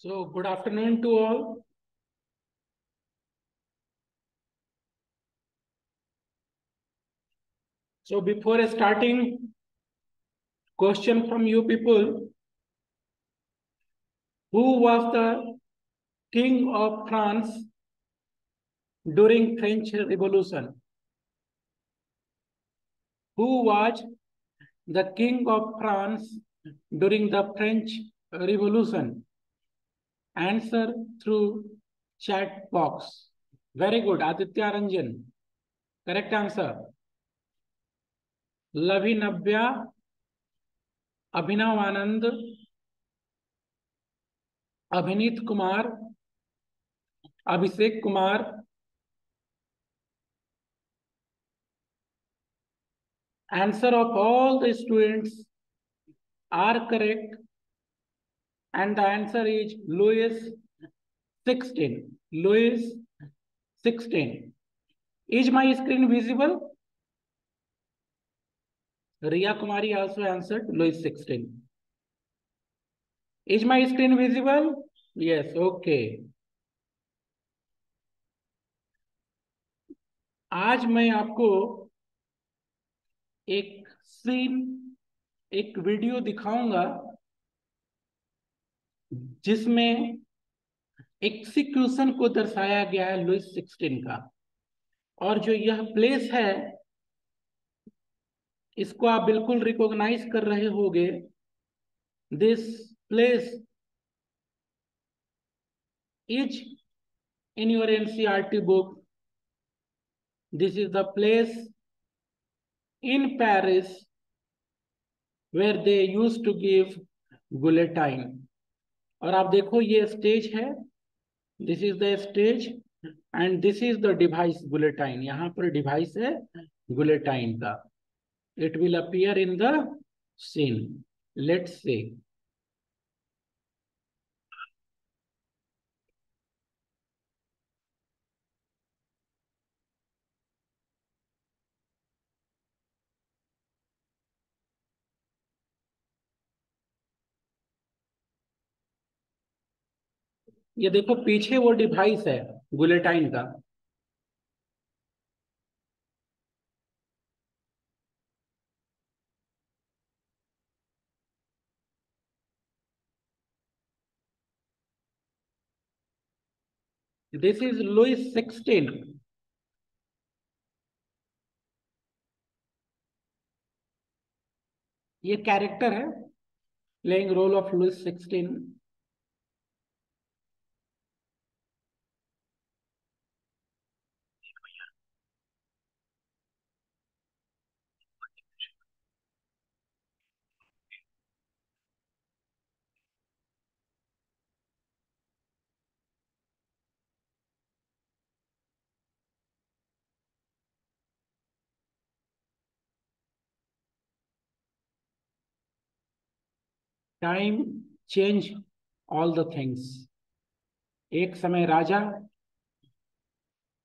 So good afternoon to all. So before starting, question from you people. Who was the king of France during French Revolution? Who was the king of France during the French Revolution? Answer through chat box. Very good, Aditya Ranjan. Correct answer. लवी नव्या अभिनव आनंद अभिनीत Kumar Abhishek Kumar answer of all the students are correct and the answer is Louis 16. Louis 16. Is my screen visible? Ria Kumari also answered Louis 16. Is my screen visible? Yes, okay. आज मैं आपको एक scene एक video दिखाऊँगा जिसमें execution को दर्शाया गया है लुइस सिक्सटीन का। और जो यह प्लेस है, इसको आप बिल्कुल रिकॉग्नाइज कर रहे होंगे। This place is in your NCERT book this is the place in Paris where they use to give guillotine और आप देखो ये स्टेज है this is the stage and this is the device guillotine. यहाँ पर डिवाइस है guillotine का। It will appear in the scene let say. ये देखो पीछे वो डिवाइस है गुलेटाइन का This is Louis 16. ये कैरेक्टर है playing role of Louis 16 time change all the things एक समय राजा,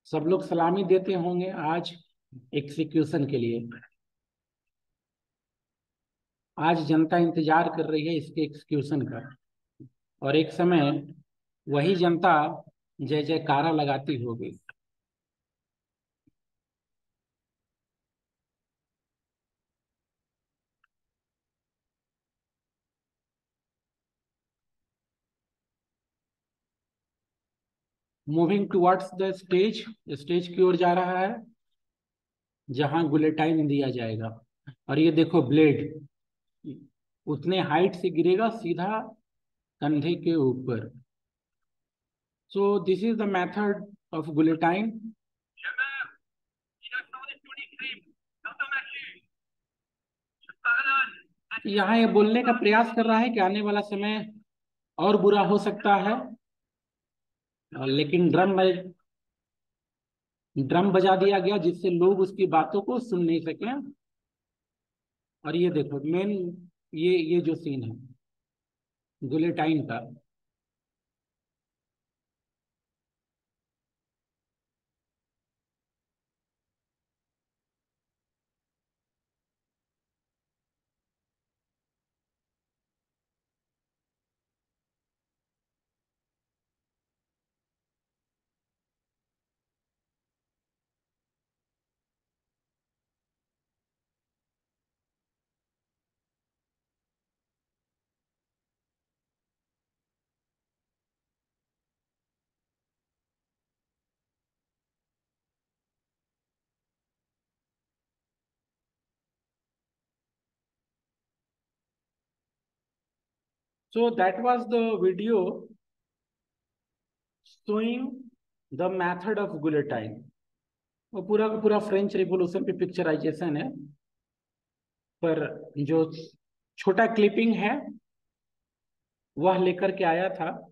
सब लोग सलामी देते होंगे आज एक्सिक्यूशन के लिए। आज जनता इंतज़ार कर रही है इसके एक्सिक्यूशन का। और एक समय वही जनता जय जयकारा लगाती होगी। Moving towards the stage stage की ओर जा रहा है, जहाँ गुलेटाइन दिया जाएगा। और ये देखो ब्लेड उतने हाइट से गिरेगा सीधा कंधे के ऊपर। So this is the method of guillotine यहाँ ये बोलने का प्रयास कर रहा है कि आने वाला समय और बुरा हो सकता है। लेकिन ड्रम ड्रम बजा दिया गया जिससे लोग उसकी बातों को सुन नहीं सके। और ये देखो, मेन ये ये जो सीन है गुलेटाइन का So that was the video showing the method of guillotine. वो पूरा का पूरा फ्रेंच रिवोल्यूशन पे पिक्चराइजेशन है। पर जो छोटा क्लिपिंग है, वह लेकर के आया था।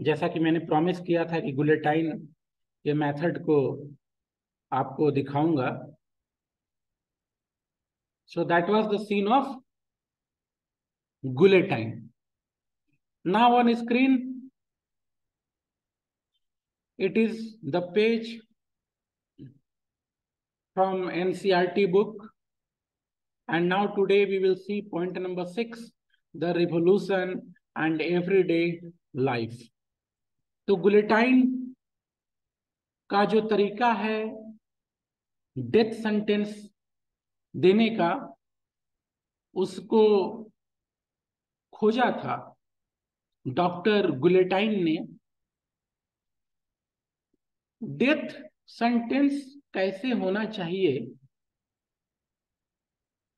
जैसा कि मैंने प्रॉमिस किया था कि गुलेटाइन ये मेथड को आपको दिखाऊँगा। So that was the scene of guillotine now on screen it is the page from ncrt book and now today we will see point number 6 the revolution and everyday life तो guillotine का जो तरीका है death sentence देने का उसको खोजा था। डॉक्टर गुलेटाइन ने डेथ सेंटेंस कैसे होना चाहिए?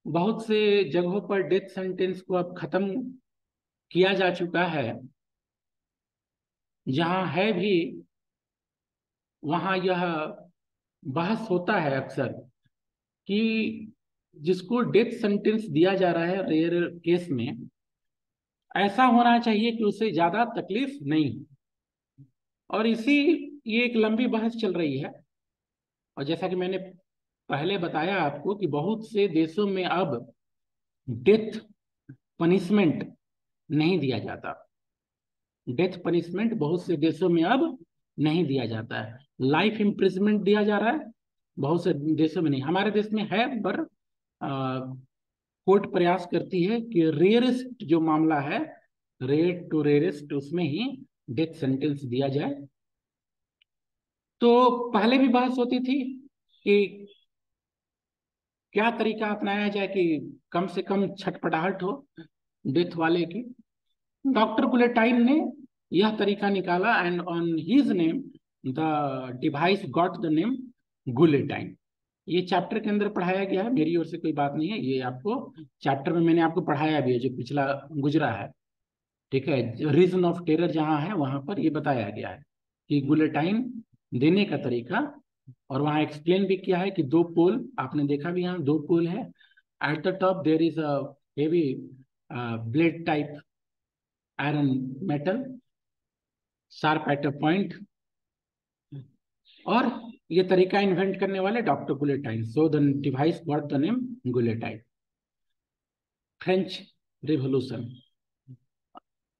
बहुत से जगहों पर डेथ सेंटेंस को अब खत्म किया जा चुका है। जहाँ है भी, वहाँ यह बहस होता है अक्सर कि जिसको डेथ सेंटेंस दिया जा रहा है रेयर केस में ऐसा होना चाहिए कि उसे ज़्यादा तकलीफ़ नहीं और इसी, ये एक लंबी बहस चल रही है। और जैसा कि मैंने पहले बताया आपको कि बहुत से देशों में अब डेथ पनिशमेंट नहीं दिया जाता। डेथ पनिशमेंट बहुत से देशों में अब नहीं दिया जाता है। लाइफ इम्प्रिजमेंट दिया जा रहा है। बहुत से देशों में नहीं। हमारे देश में है, पर कोर्ट प्रयास करती है कि रेयरेस्ट जो मामला है रेयर टू रेयरेस्ट उसमें ही डेथ सेंटेंस दिया जाए। तो पहले भी बहस होती थी कि क्या तरीका अपनाया जाए कि कम से कम छटपटाहट हो डेथ वाले की। डॉक्टर गुलेटाइन ने यह तरीका निकाला and on his name the device got the name guillotine ये चैप्टर के अंदर पढ़ाया गया है, मेरी ओर से कोई बात नहीं है, ये आपको चैप्टर में मैंने आपको पढ़ाया भी है, जो पिछला गुजरा है। ठीक है रीजन ऑफ़ टेरर जहाँ है, वहाँ पर ये बताया गया है कि गुलेटाइन देने का तरीका, और वहाँ एक्सप्लेन भी किया है कि दो पोल आपने देखा भी यहाँ, दो पोल है। At the top there is heavy blade type iron metal sharp at a point और ये तरीका इन्वेंट करने वाले doctor Guillotin so the device got the name guillotine French revolution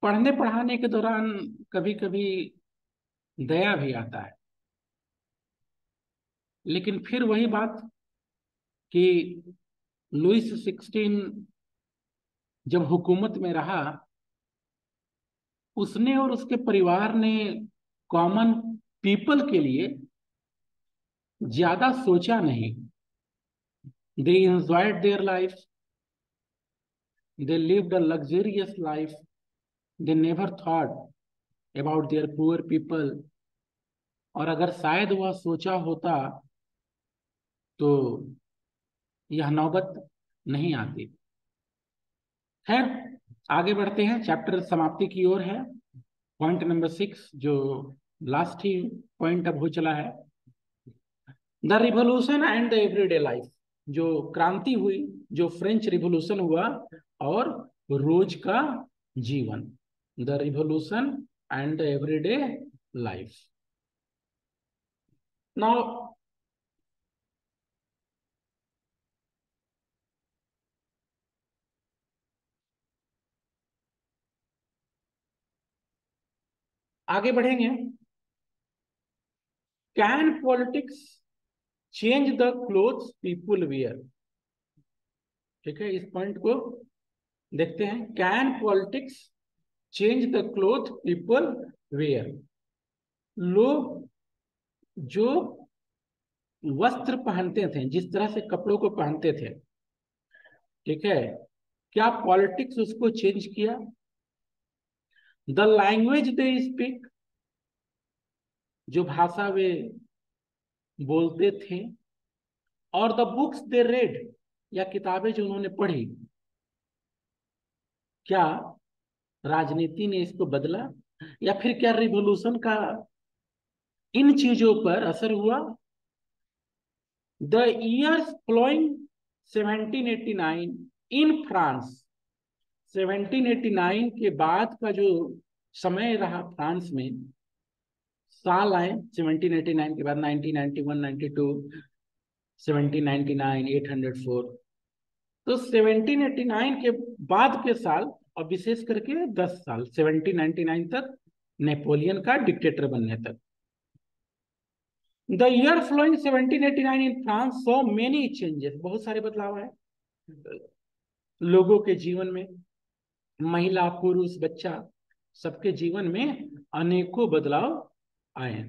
पढ़ने पढ़ाने के दौरान कभी कभी दया भी आता है। लेकिन फिर वही बात कि लुइस सिक्सटीन जब हुकूमत में रहा, उसने और उसके परिवार ने कॉमन पीपल के लिए ज़्यादा सोचा नहीं। They enjoyed their life they lived a luxurious life they never thought about their poor people और अगर शायद वह सोचा होता तो यह नौबत नहीं आती। खैर, आगे बढ़ते हैं। चैप्टर समाप्ति की ओर है। पॉइंट नंबर सिक्स जो लास्ट ही पॉइंट अब हो चला है। The revolution and the everyday life जो क्रांति हुई, जो फ्रेंच रिवोल्यूशन हुआ, और रोज का जीवन। The revolution and the everyday life now आगे बढ़ेंगे। Can politics change the cloth people wear ठीक है, इस पॉइंट को देखते हैं। Can politics change the cloth people wear लोग जो वस्त्र पहनते थे, जिस तरह से कपड़ों को पहनते थे, ठीक है, क्या पॉलिटिक्स उसको चेंज किया? द लैंग्वेज दे स्पीक जो भाषा वे बोलते थे, और द बुक्स दे रेड या किताबें जो उन्होंने पढ़ी, क्या राजनीति ने इसको बदला, या फिर क्या रिवोल्यूशन का, इन चीज़ों पर असर हुआ? The years following 1789 in France 1789 के बाद का जो समय रहा फ्रांस में साल आए 1789 के बाद 1991 92 1799 804 तो 1789 के बाद के साल, और विशेष करके 10 साल 1799 तक नेपोलियन का डिक्टेटर बनने तक। The year following 1789 in France so many changes बहुत सारे बदलाव आए। लोगों के जीवन में, महिला, पुरुष, बच्चा, सबके जीवन में अनेकों बदलाव आए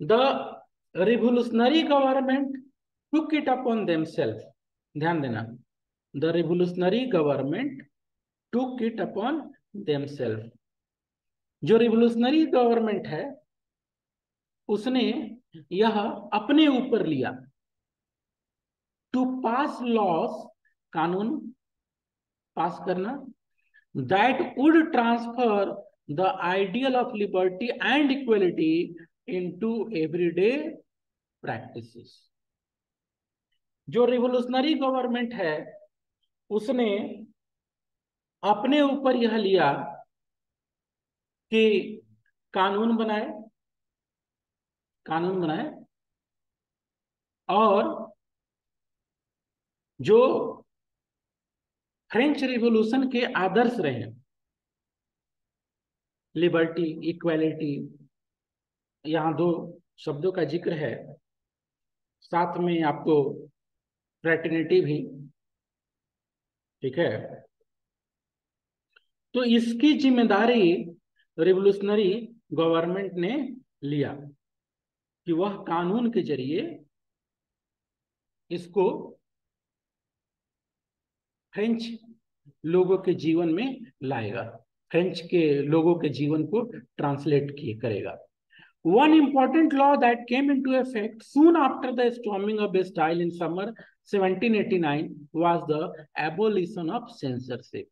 the revolutionary government took it upon themselves ध्यान देना। The revolutionary government took it upon themselves जो रिवोल्यूशनरी गवर्नमेंट है, उसने यह अपने ऊपर लिया। टू पास लॉस कानून पास करना। That would transfer the ideal of liberty and equality into everyday practices जो रिवोल्यूशनरी गवर्नमेंट है, उसने अपने ऊपर यह लिया कि कानून बनाए कानून बनाए, और जो फ्रेंच रिवोल्यूशन के आदर्श रहे। लिबर्टी, इक्वालिटी, यहाँ दो शब्दों का ज़िक्र है। साथ में आपको फ्रेटर्निटी भी, ठीक है? तो इसकी ज़िम्मेदारी रिवोल्यूशनरी गवर्नमेंट ने लिया कि वह कानून के ज़रिए इसको फ्रेंच लोगों के जीवन में लाएगा। फ्रेंच के लोगों के जीवन को ट्रांसलेट किए, करेगा। One important law that came into effect soon after the storming of Bastille in summer 1789 was the abolition of censorship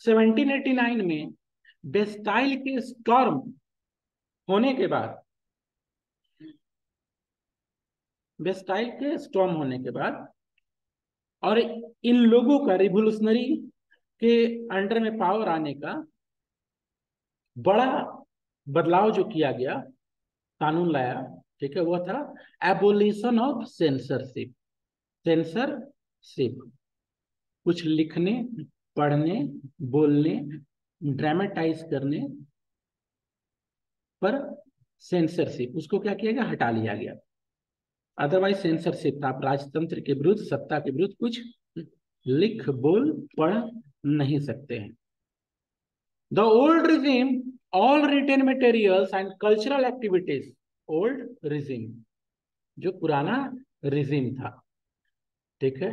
1789 में बेस्टाइल के स्टॉर्म होने के बाद बेस्टाइल के स्टॉर्म होने के बाद और इन लोगों का रिवोल्यूशनरी के अंडर में पावर आने का बड़ा बदलाव जो किया गया, कानून लाया, ठीक है, वह था एबोलिशन ऑफ़ सेंसरशिप सेंसरशिप कुछ लिखने, पढ़ने, बोलने ड्रामेटाइज करने पर सेंसरशिप उसको क्या किया गया, हटा लिया गया। अदरवाइज़ सेंसरशिप आप राजतंत्र के विरुद्ध सत्ता के विरुद्ध कुछ लिख बोल पढ़ नहीं सकते हैं। The old regime all written materials and cultural activities old regime जो पुराना रिजिम था। ठीक है?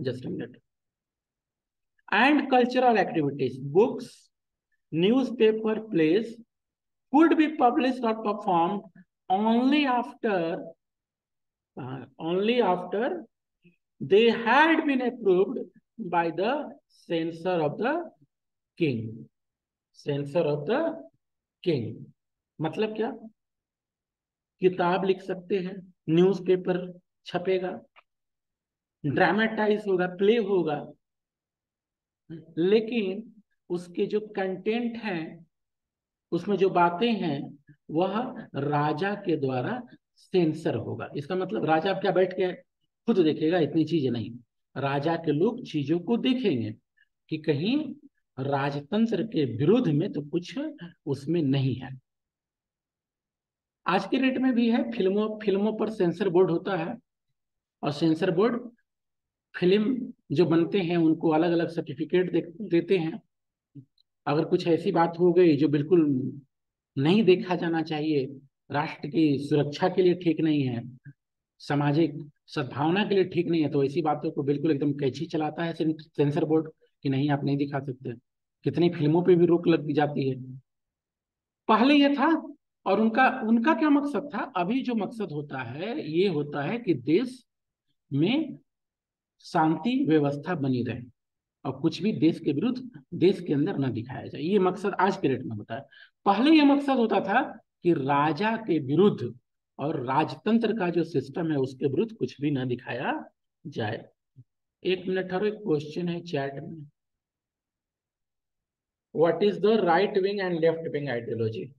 Just minute and cultural activities, books, newspaper, plays could be published or performed only after uh, only after they had been approved by the censor of the king. Censor of the king. मतलब क्या किताब लिख सकते हैं newspaper छपेगा dramatise होगा play होगा लेकिन उसके जो कंटेंट हैं उसमें जो बातें हैं वह राजा के द्वारा सेंसर होगा। इसका मतलब राजा क्या बैठ के खुद देखेगा इतनी चीज़ नहीं। राजा के लोग चीज़ों को देखेंगे कि कहीं राजतंत्र के विरुद्ध में तो कुछ उसमें नहीं है। आज के डेट में भी है फ़िल्मों फ़िल्मों पर सेंसर बोर्ड होता है। और सेंसर बोर्ड फ़िल्म जो बनते हैं उनको अलग अलग सर्टिफिकेट दे, देते हैं। अगर कुछ ऐसी बात हो गई जो बिल्कुल नहीं देखा जाना चाहिए, राष्ट्र की सुरक्षा के लिए ठीक नहीं है, सामाजिक सद्भावना के लिए ठीक नहीं है तो ऐसी बातों को बिल्कुल एकदम कैची चलाता है सेंसर बोर्ड कि नहीं, आप नहीं दिखा सकते। कितनी फ़िल्मों पे भी रोक लग जाती है। पहले यह था और उनका उनका क्या मकसद था? अभी जो मकसद होता है, ये होता है कि देश में शांति व्यवस्था बनी रहे। और कुछ भी देश के विरुद्ध देश के अंदर न दिखाया जाए। ये मकसद आज के डेट में होता है। पहले ये मकसद होता था कि राजा के विरुद्ध और राजतंत्र का जो सिस्टम है, उसके विरुद्ध कुछ भी न दिखाया जाए। एक मिनट और एक क्वेश्चन है चैट में। What is the right wing and left wing ideology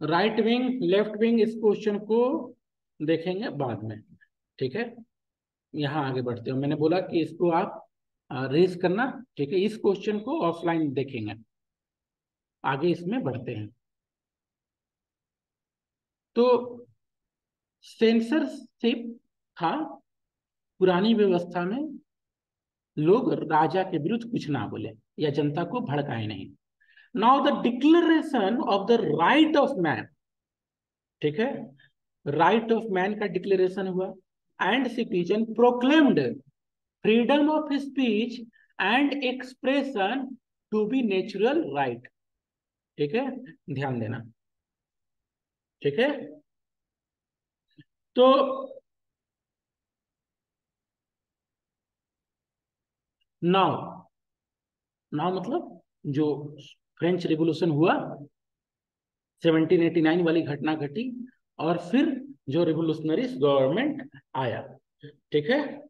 right wing left wing इस क्वेश्चन को देखेंगे बाद में। ठीक है? यहाँ आगे बढ़ते हो। मैंने बोला कि इसको आप रेस करना, ठीक है? इस क्वेश्चन को ऑफलाइन देखेंगे। आगे इसमें बढ़ते हैं। तो सेंसरशिप था। पुरानी व्यवस्था में लोग राजा के विरुद्ध कुछ ना बोले या जनता को भड़काए नहीं। Now the declaration of the right of man ठीक है? राइट ऑफ़ मैन का डिक्लेरेशन हुआ। And citizen proclaimed freedom of speech and expression to be natural right ठीक है? ध्यान देना। ठीक है? तो नाउ नाउ मतलब जो फ्रेंच रिवोल्यूशन हुआ 1789 वाली घटना घटी और फिर जो रिवोल्यूशनरी गवर्नमेंट आया। ठीक है?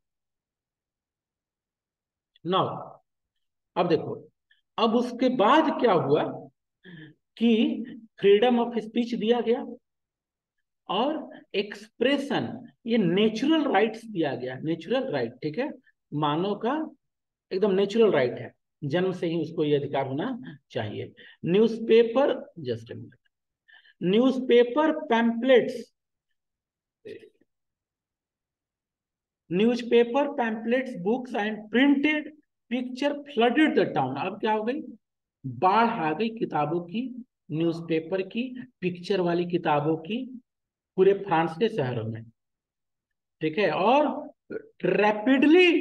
नाउ अब देखो, अब उसके बाद क्या हुआ कि फ्रीडम ऑफ़ स्पीच दिया गया और एक्सप्रेशन ये नेचुरल राइट्स दिया गया। नेचुरल राइट ठीक है? मानव का एकदम नेचुरल राइट है। जन्म से ही उसको ये अधिकार होना चाहिए। Newspaper just newspaper pamphlets newspaper, pamphlets, books and printed picture flooded the town. अब क्या हो गई? बाढ़ आ गई किताबों की, न्यूज़पेपर की, पिक्चर वाली किताबों की, पूरे फ्रांस के शहरों में। ठीक है, और rapidly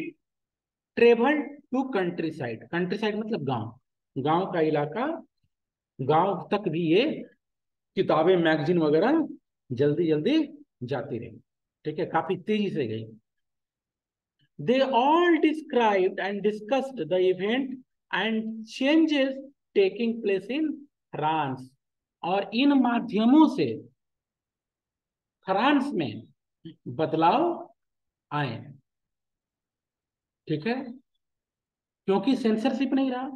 travel to countryside countryside मतलब गाँव। गाँव का इलाका, गाँव तक भी ये किताबें मैगजीन वगैरह जल्दी जल्दी जाती रही। ठीक है, काफ़ी तेज़ी से गई। They all described and discussed the event and changes taking place in France और इन माध्यमों से। फ्रांस में बदलाव आए। ठीक है? क्योंकि सेंसरशिप नहीं रहा।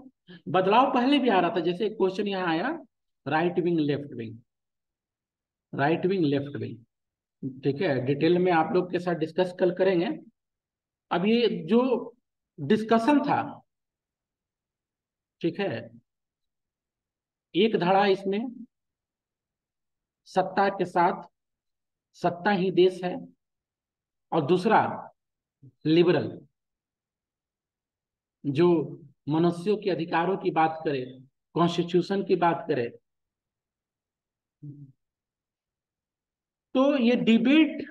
बदलाव पहले भी आ रहा था। जैसे एक क्वेश्चन यहाँ आया right wing left wing right wing left wing ठीक है? डिटेल में आप लोग के साथ डिस्कस कल करेंगे। अब ये जो डिस्कशन था, ठीक है, एक धड़ा इसमें, सत्ता के साथ, सत्ता ही देश है, और दूसरा लिबरल जो मनुष्यों के अधिकारों की बात करे कॉन्स्टिट्यूशन की बात करे। तो ये डिबेट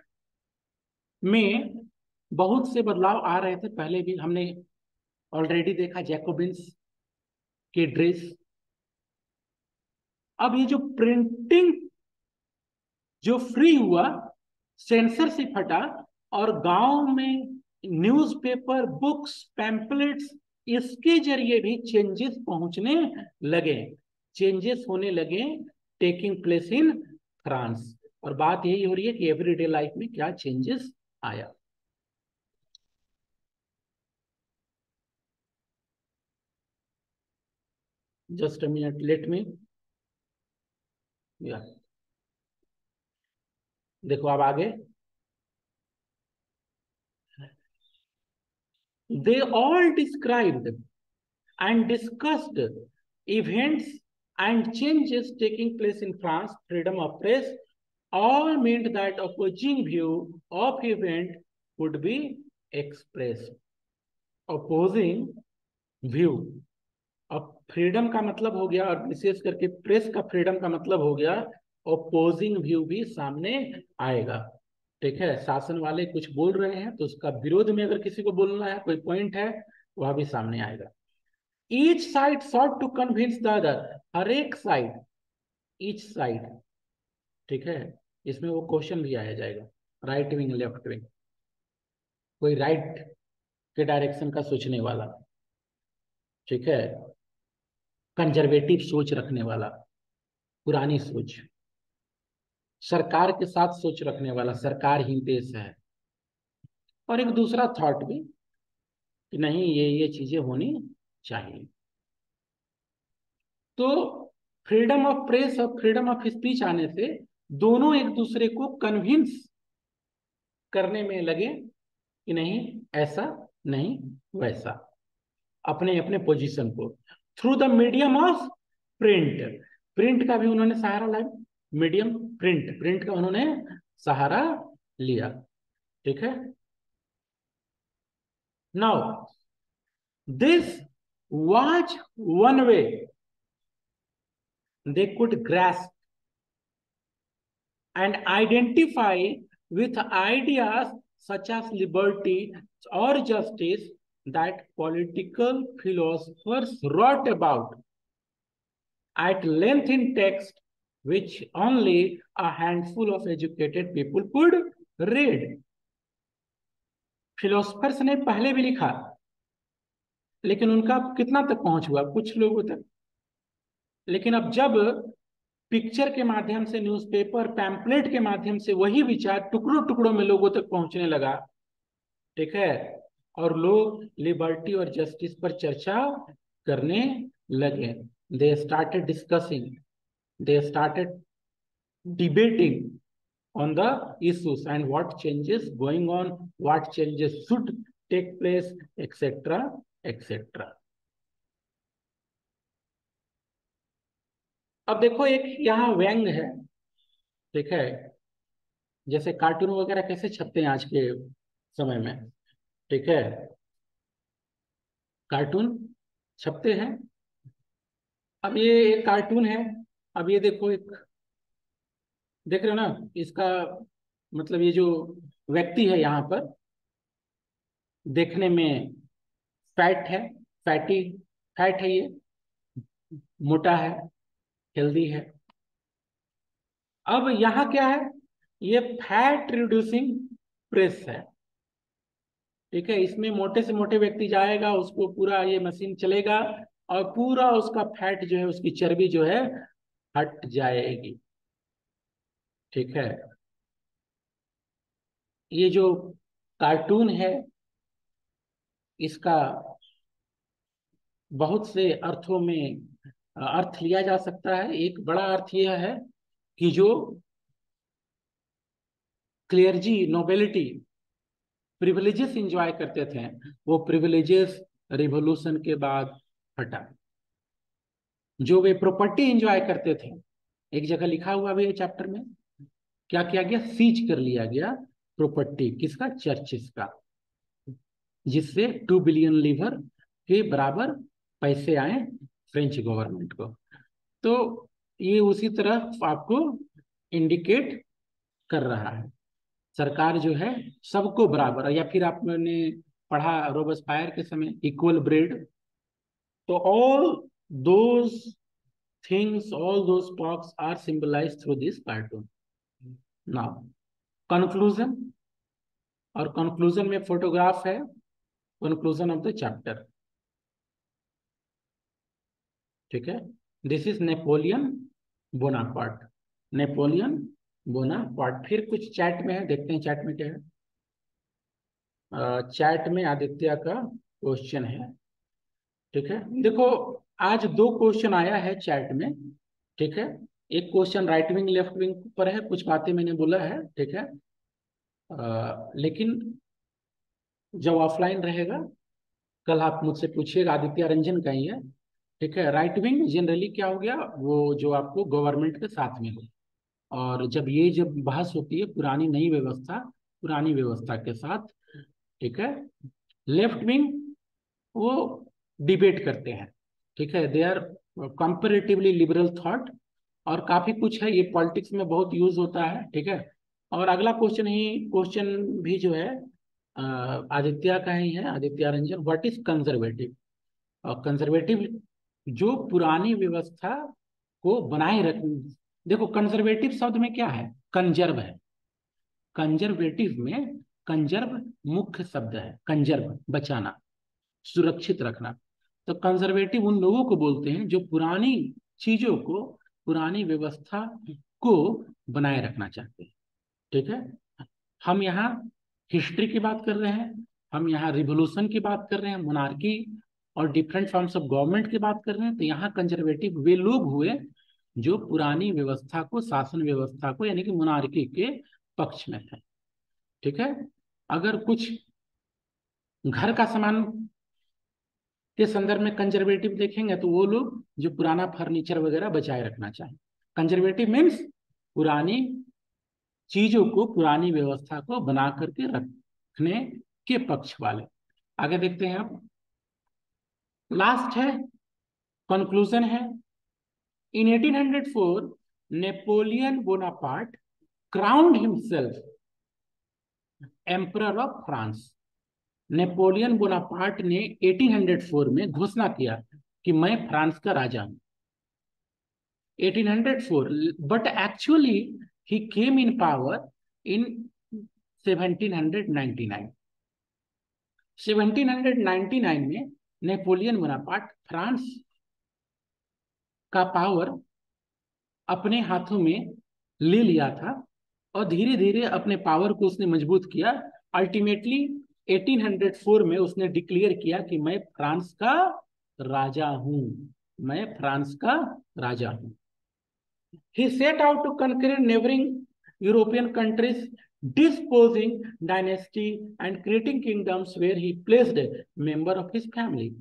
में बहुत से बदलाव आ रहे थे, पहले भी हमने ऑलरेडी देखा जैकोबिन्स के ड्रेस अब ये जो प्रिंटिंग जो फ्री हुआ सेंसरशिप हटा और गाँव में न्यूज़पेपर बुक्स पैम्पलेट्स इसके ज़रिए भी चेंजेस पहुँचने लगे। चेंजेस होने लगे टेकिंग प्लेस इन फ्रांस और बात यही हो रही है कि एवरीडे लाइफ में क्या चेंजेस आया। Just a minute let me या देखो अब आगे they all described and discussed events and changes taking place in France, freedom of press, all meant that opposing view of event would be expressed. Opposing view. अब freedom का मतलब हो गया, और विशेष करके प्रेस का फ्रीडम का मतलब हो गया ओपोजिंग व्यू भी सामने आएगा। ठीक है, शासन वाले कुछ बोल रहे हैं तो उसका विरोध में अगर किसी को बोलना है, कोई पॉइंट है, वह भी सामने आएगा। Each side sought to convince the other हर एक साइड ईच साइड ठीक है, इसमें वो क्वेश्चन भी आया जाएगा। राइट विंग लेफ़्ट विंग कोई राइट के डायरेक्शन का सोचने वाला। ठीक है कंजर्वेटिव सोच रखने वाला, पुरानी सोच। सरकार के साथ सोच रखने वाला, सरकार ही देश है। और एक दूसरा थॉट भी, कि नहीं, ये ये चीज़ें होनी चाहिए। तो फ्रीडम ऑफ़ प्रेस और फ्रीडम ऑफ़ स्पीच आने से दोनों एक दूसरे को कन्विंस करने में लगे कि नहीं, ऐसा नहीं, वैसा। अपने अपने पोजीशन को। Through the medium of print print का भी उन्होंने सहारा लाया। मीडियम प्रिंट प्रिंट का उन्होंने सहारा लिया। ठीक है? Now this was one way they could grasp and identify with ideas such as liberty or justice that political philosophers wrote about at length in text, which only a handful of educated people could read. Philosophers ने पहले भी लिखा, लेकिन उनका कितना तक पहुँच हुआ? कुछ लोगों तक। लेकिन अब जब पिक्चर के माध्यम से न्यूज़पेपर पैम्पलेट के माध्यम से वही विचार टुकड़ों टुकड़ों में लोगों तक पहुँचने लगा, ठीक है? और लोग लिबर्टी और जस्टिस पर चर्चा करने लगे। They started discussing they started debating on the issues and what changes going on, what changes should take place etc etc अब देखो एक यहाँ व्यंग है। ठीक है? जैसे कार्टून वगैरह कैसे छपते हैं आज के समय में? ठीक है? कार्टून छपते हैं। अब ये एक कार्टून है। अब ये देखो एक, देख रहे हो ना? इसका मतलब ये जो व्यक्ति है यहाँ पर, देखने में फैट है फैटी फैट है ये, मोटा है हेल्दी है। अब यहाँ क्या है? ये फैट रिड्यूसिंग प्रेस है। ठीक है, इसमें मोटे से मोटे व्यक्ति जाएगा, उसको पूरा ये मशीन चलेगा और पूरा उसका फैट जो है, उसकी चर्बी जो है, हट जाएगी। ठीक है? ये जो कार्टून है, इसका बहुत से अर्थों में अर्थ लिया जा सकता है। एक बड़ा अर्थ यह है कि जो क्लियरजी नोबेलिटी प्रिविलेजेस इंजॉय करते थे, वो प्रिविलेजेस रिवोल्यूशन के बाद हटा। जो वे प्रॉपर्टी इंजॉय करते थे, एक जगह लिखा हुआ भी है चैप्टर में, क्या किया गया? सीज कर लिया गया प्रॉपर्टी किसका? चर्चिस का। जिससे टू बिलियन लीवर के बराबर पैसे आए फ्रेंच गवर्नमेंट को। तो ये उसी तरह आपको इंडिकेट कर रहा है। सरकार जो है सबको बराबर, या फिर आपने पढ़ा रोबस फायर के समय equal bread to all those things all those talks are symbolise through this cartoon now conclusion और कंक्लूजन में फोटोग्राफ है कंक्लूजन ऑफ़ द चैप्टर ठीक है? This is Napoleon Bonaparte Napoleon Bonaparte फिर कुछ चैट में है देखते हैं चैट में क्या है। चैट में आदित्य का क्वेश्चन है ठीक है। देखो आज दो क्वेश्चन आया है चैट में ठीक है। एक question right wing left wing पर है कुछ बातें मैंने बोला है ठीक है। आ, लेकिन जब ऑफलाइन रहेगा कल आप मुझसे पूछिएगा आदित्य रंजन का ही है ठीक है। राइट विंग जनरली क्या हो गया वो जो आपको गवर्नमेंट के साथ में हो और जब ये जब बहस होती है, पुरानी नई व्यवस्था, पुरानी व्यवस्था के साथ, ठीक है लेफ़्ट विंग वो डिबेट करते हैं, ठीक है they are comparatively liberal thought और काफ़ी कुछ है, ये पॉलिटिक्स में बहुत यूज़ होता है, ठीक है, और अगला क्वेश्चन ही क्वेश्चन भी जो है आदित्य का ही है, Aditya Ranjan what is conservative और कंजर्वेटिव जो पुरानी व्यवस्था को बनाए रख देखो कंजर्वेटिव शब्द में क्या है? कंजर्व है। कंजर्वेटिव में कंजर्व मुख्य शब्द है। कंजर्व बचाना, सुरक्षित रखना। तो कंजर्वेटिव उन लोगों को बोलते हैं जो पुरानी चीज़ों को, पुरानी व्यवस्था को बनाए रखना चाहते हैं। ठीक है? हम यहाँ हिस्ट्री की बात कर रहे हैं, हम यहाँ रिवोल्यूशन की बात कर रहे हैं मोनार्की और डिफरेंट फॉर्म्स ऑफ़ गवर्नमेंट की बात कर रहे हैं तो यहाँ कंजर्वेटिव वे लोग हुए जो पुरानी व्यवस्था को, शासन व्यवस्था को, यानी कि मोनार्की के पक्ष में है। ठीक है? अगर कुछ घर का सामान के संदर्भ में कंजर्वेटिव देखेंगे तो वो लोग जो पुराना फर्नीचर वगैरह बचाए रखना चाहें। कंजर्वेटिव मीन्स पुरानी चीज़ों को, पुरानी व्यवस्था को बना करके रखने के पक्ष वाले। आगे देखते हैं आप। लास्ट है कंक्लूजन है। In 1804 Napoleon Bonaparte crowned himself emperor of France Napoleon Bonaparte ने 1804 में घोषणा किया कि मैं फ्रांस का राजा हूँ। 1804 but actually he came in power in 1799 1799 में नेपोलियन बोनापार्ट फ्रांस का पावर अपने हाथों में ले लिया था और धीरे धीरे अपने पावर को उसने मज़बूत किया। अल्टीमेटली 1804 में उसने डिक्लेयर किया कि मैं फ्रांस का राजा हूँ। मैं फ्रांस का राजा हूँ। He set out to conquer neighbouring European countries disposing dynasty and creating kingdoms where he placed member of his family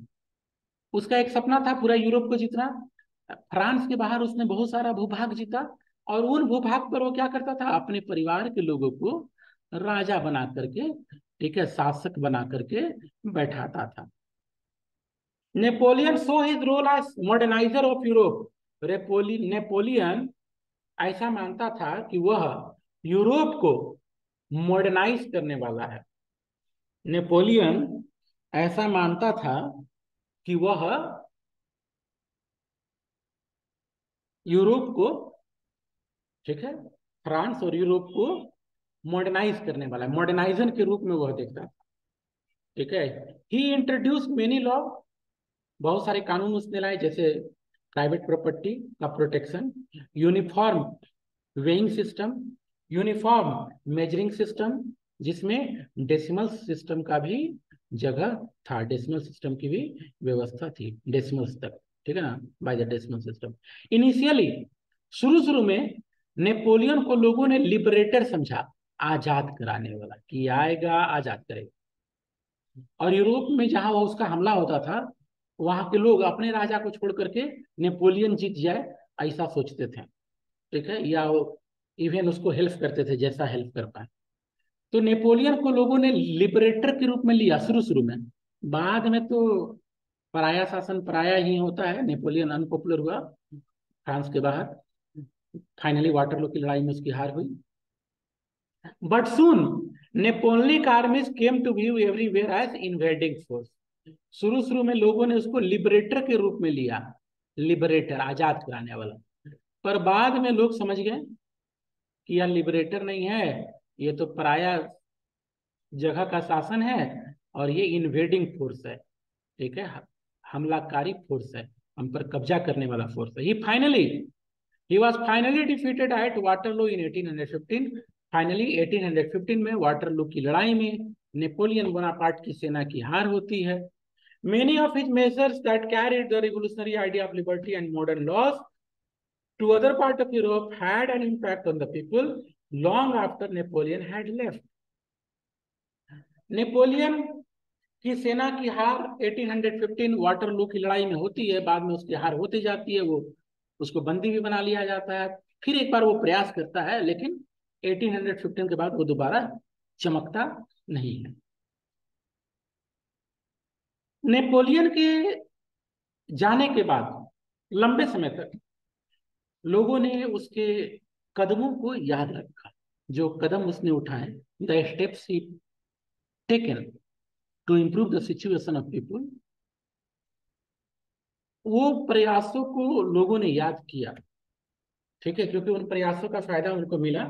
उसका एक सपना था पूरा यूरोप को जितना। फ्रांस के बाहर उसने बहुत सारा भूभाग जीता और उन भूभाग पर वो क्या करता था? अपने परिवार के लोगों को राजा बना करके, ठीक है, शासक बना करके बैठाता था। Napoleon so his role as moderniser of Europe. Napoleon ऐसा मानता था कि वह यूरोप को मॉडर्नाइज करने वाला है। नेपोलियन ऐसा मानता था कि वह यूरोप को, ठीक है, फ्रांस और यूरोप को मॉडर्नाइज करने वाला मॉडर्नाइजन के रूप में वह देखता था ठीक है? ही इंट्रोड्यूस मेनी लॉ बहुत सारे कानून उसने लाए, जैसे प्राइवेट प्रॉपर्टी का protection uniform weighing system uniform measuring system जिसमें डेसिमल सिस्टम का भी जगह था। डेसिमल सिस्टम की भी व्यवस्था थी डेसिमल्स तक। ठीक है ना by the decimal system initially शुरू शुरू में नेपोलियन को लोगों ने लिबरेटर समझा, आज़ाद कराने वाला, कि आएगा, आज़ाद करेगा। और यूरोप में जहाँ वो उसका हमला होता था, वहाँ के लोग अपने राजा को छोड़ करके नेपोलियन जीत जाए, ऐसा सोचते थे। ठीक है, या इवन उसको हेल्प करते थे, जैसा हेल्प कर पाए। तो नेपोलियन को लोगों ने लिबरेटर के रूप में लिया, शुरू शुरू में। बाद में तो पराया शासन पराया ही होता है। नेपोलियन अनपॉपुलर हुआ फ्रांस के बाहर। फाइनली वाटरलो की लड़ाई में उसकी हार हुई। But soon Napoleon armies came to view everywhere as invading force शुरू शुरू में लोगों ने उसको लिबरेटर के रूप में लिया। लिबरेटर आज़ाद कराने वाला। पर बाद में लोग समझ गए कि यह लिबरेटर नहीं है। ये तो पराया जगह का शासन है और ये इन्वेडिंग फोर्स है। ठीक है? हमलाकारी फोर्स है हम पर कब्जा करने वाला फोर्स है ही finally he was finally defeated at Waterloo in 1815 finally 1815 में वाटरलू की लड़ाई में नेपोलियन बोनापार्ट की सेना की हार होती है Many of his measures that carried the revolutionary idea of liberty and modern laws to other part of Europe had an impact on the people long after Napoleon had left. Napoleon की सेना की हार 1815 Waterloo की लड़ाई में होती है, बाद में उसकी हार होती जाती है, वो उसको बंदी भी बना लिया जाता है। फिर एक बार वो प्रयास करता है, लेकिन 1815 के बाद वो दोबारा चमकता नहीं है। नेपोलियन के जाने के बाद, लंबे समय तक, लोगों ने उसके कदमों को याद रखा। जो कदम उसने उठाए, the steps he taken. To improve the situation of people वो प्रयासों को लोगों ने याद किया। ठीक है? क्योंकि उन प्रयासों का फ़ायदा उनको मिला।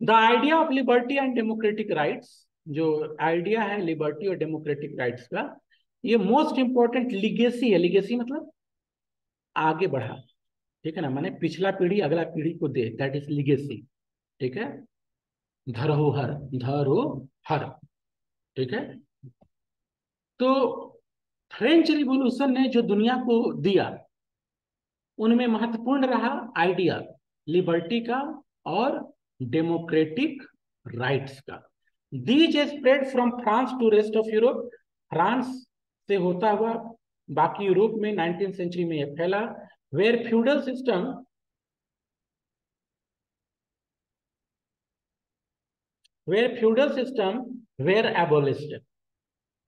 The idea of liberty and democratic rights जो आइडिया है लिबर्टी और डेमोक्रेटिक राइट्स का, ये मोस्ट इंपॉर्टेंट लिगेसी है। लिगेसी मतलब आगे बढ़ा। ठीक है ना? माने पिछला पीढ़ी अगला पीढ़ी को दे। दैट इज़ लिगेसी ठीक है? धरोहर। धरोहर। ठीक है? तो फ्रेंच रिवोल्यूशन ने जो दुनिया को दिया, उनमें महत्वपूर्ण रहा आइडिया लिबर्टी का और डेमोक्रेटिक राइट्स का। These spread from France to rest of Europe France से होता हुआ बाकी यूरोप में नाइनटीन सेंचुरी में यह फैला where feudal system were feudal system were abolished.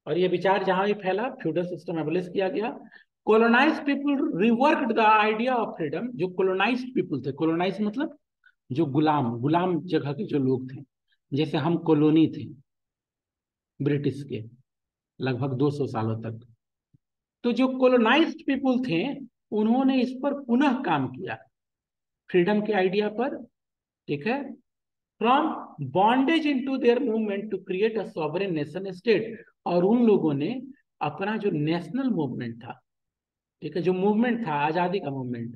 और ये विचार जहाँ भी फैला, फ्यूडल सिस्टम एबोलिश किया गया। Colonise people rework the idea of freedom जो कोलोनाइज पीपुल थे। कोलोनाइज मतलब जो गुलाम गुलाम जगह के जो लोग थे। जैसे हम कॉलोनी थे, ब्रिटिश के, लगभग 200 सालों तक। तो जो कोलोनाइज्ड पीपुल थे, उन्होंने इस पर पुनः काम किया। फ्रीडम के आइडिया पर, ठीक है? From bondage into their movement to create a sovereign nation state और उन लोगों ने अपना जो नेशनल मूवमेंट था, ठीक है, जो मूवमेंट था, आज़ादी का मूवमेंट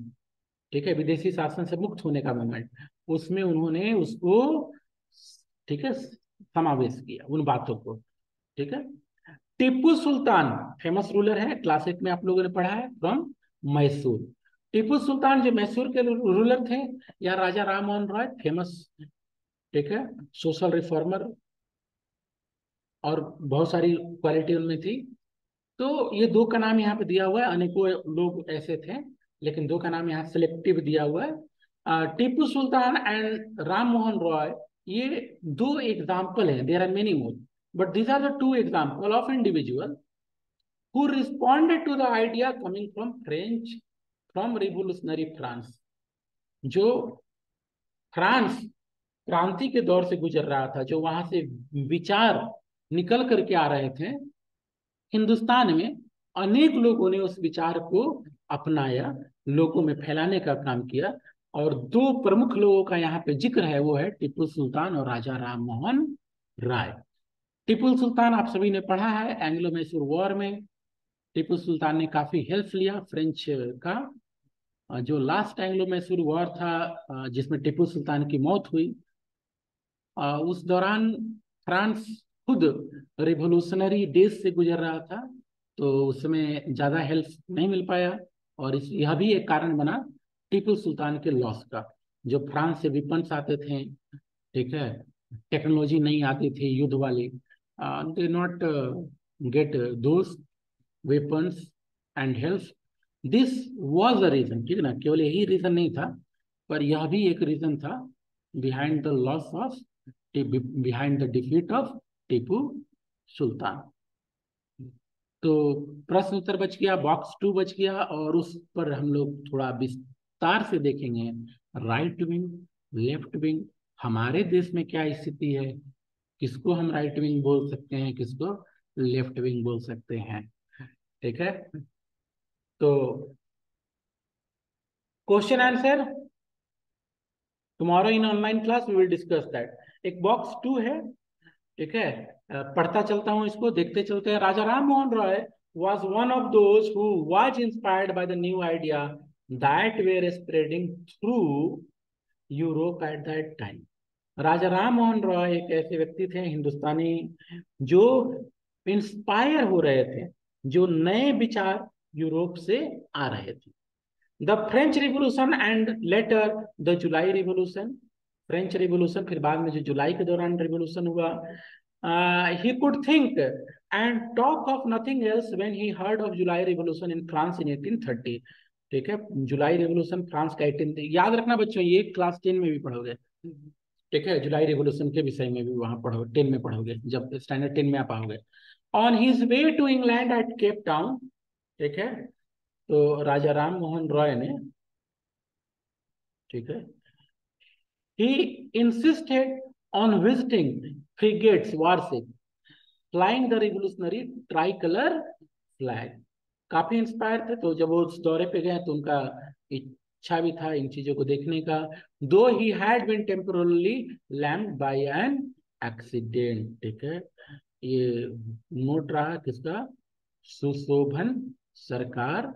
ठीक है, विदेशी शासन से मुक्त होने का मूवमेंट उसमें उन्होंने उसको, ठीक है, समावेश किया उन बातों को, ठीक है। टीपू सुल्तान फ़ेमस रूलर है क्लास एट में आप लोगों ने पढ़ा है फ्रॉम मैसूर टीपू सुल्तान जो मैसूर के रूलर थे, या राजा राम मोहन रॉय फ़ेमस ठीक है? सोशल रिफॉर्मर और बहुत सारी क्वालिटी उनमें थी। तो ये दो का नाम यहाँ पे दिया हुआ है। अनेकों लोग ऐसे थे, लेकिन दो का नाम यहाँ सिलेक्टिव दिया हुआ है। टीपू सुल्तान एंड राम मोहन रॉय, ये दो एग्ज़ाम्पल है। There are many more but these are the two example of individual who responded to the idea coming from French from revolutionary France जो फ्रांस क्रांति के दौर से गुजर रहा था, जो वहाँ से विचार निकल करके आ रहे थे, हिंदुस्तान में अनेक लोगों ने उस विचार को अपनाया, लोगों में फैलाने का काम किया, और दो प्रमुख लोगों का यहाँ पे ज़िक्र है, वो है टिप्पू सुल्तान और राजा राम मोहन राय। टिप्पू सुल्तान आप सभी ने पढ़ा है एंग्लो मैसूर वॉर में। टिप्पू सुल्तान ने काफ़ी हेल्प लिया फ्रेंच का। जो लास्ट एंग्लो मैसूर वॉर था, जिसमें टिप्पू सुल्तान की मौत हुई उस दौरान फ्रांस खुद रिवोल्यूशनरी डेज़ से गुजर रहा था तो उसमें ज़्यादा हेल्प नहीं मिल पाया और इस, यह भी एक कारण बना टीपू सुल्तान के लॉस का, जो फ्रांस से विपन्स आते थे, ठीक है, टेक्नोलॉजी नहीं आती थी युद्ध वाली। दे नॉट गेट दोस्त weapons and help this was a reason ठीक है ना, केवल यही रीजन नहीं था, पर यह भी एक रीजन था behind the loss of behind the defeat of Tipu Sultan तो प्रश्न उत्तर बच गया बॉक्स टू बच गया, और उस पर हम लोग थोड़ा विस्तार से देखेंगे। राइट विंग लेफ़्ट विंग हमारे देश में क्या स्थिति है? किसको हम राइट विंग बोल सकते हैं, किसको लेफ़्ट विंग बोल सकते हैं? ठीक है? तो question answer tomorrow in online class we will discuss that एक बॉक्स टू है, ठीक है? पढ़ता चलता हूँ इसको, देखते चलते हैं। Raja Ram Mohan Roy was one of those who was inspired by the new idea that were spreading Europe at that time. राजा राम मोहन रॉय एक ऐसे व्यक्ति थे हिंदुस्तानी जो इंस्पायर हो रहे थे, जो नए विचार यूरोप से आ रहे थे। The French revolution and later the July revolution French revolution फिर बाद में जो जुलाई के दौरान रिवोल्यूशन हुआ he could think and talk of nothing else when he heard of July revolution in France in 1830 ठीक है? जुलाई रिवोल्यूशन फ्रांस का एटीन याद रखना बच्चों, ये क्लास टेन में भी पढ़ोगे। ठीक है? जुलाई रिवोल्यूशन के विषय में भी वहाँ पढ़ोगे टेन में पढ़ोगे, जब स्टैंडर्ड टेन में आप आओगे। On his way to England at Cape Town ठीक है? तो राजा राम मोहन रॉय ने, ठीक है? He insisted on visiting frigates warship flying the revolutionary tricolor flag. काफ़ी इंस्पायर थे तो जब वो उस दौरे पे गए तो उनका इच्छा भी था इन चीज़ों को देखने का। Though he had been temporarily lamed by an accident ठीक है? ये नोट रहा किसका? सुशोभन सरकार,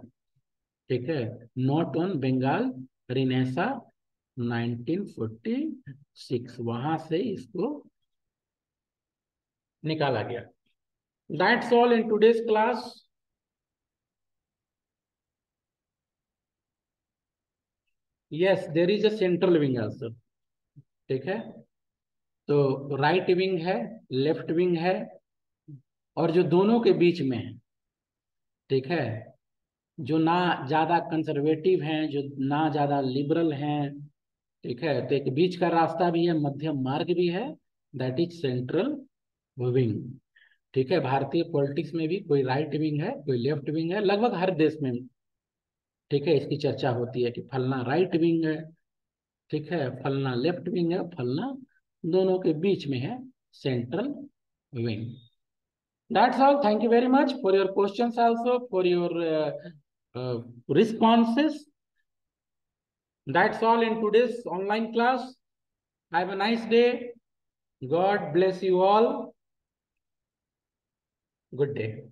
ठीक है? नॉट ऑन बंगाल रिनेसा 1946 वहाँ से इसको निकाला गया। That's all in today's class yes there is a central wing also ठीक है? तो राइट विंग है लेफ़्ट विंग है, और जो दोनों के बीच में है, ठीक है? जो ना ज़्यादा कंजर्वेटिव हैं, जो ना ज़्यादा लिबरल हैं ठीक है? तो एक बीच का रास्ता भी है, मध्यम मार्ग भी है। दैट इज़ सेंट्रल विंग ठीक है? भारतीय पॉलिटिक्स में भी कोई राइट विंग है, कोई लेफ़्ट विंग है, लगभग हर देश में। ठीक है? इसकी चर्चा होती है कि फलना राइट विंग है। ठीक है? फलना लेफ़्ट विंग है, फलना दोनों के बीच में है central wing that's all thank you very much for your questions also for your responses. That's all in today's online class. Have a nice day. God bless you all. Good day.